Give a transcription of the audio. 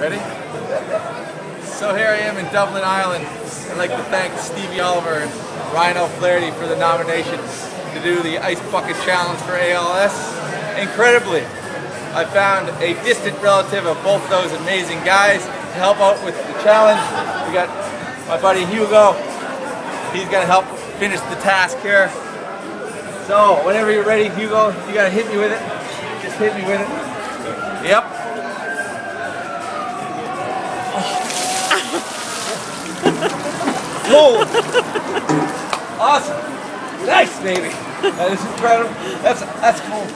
Ready? So here I am in Dublin, Ireland. I'd like to thank Stevie Oliver and Ryan O'Flaherty for the nomination to do the Ice Bucket Challenge for ALS. Incredibly, I found a distant relative of both those amazing guys to help out with the challenge. We got my buddy Hugo. He's gonna help finish the task here. So whenever you're ready, Hugo, you gotta hit me with it. Just hit me with it. Yep. Whoa! Awesome! Nice, baby. That is incredible. That's that's cool.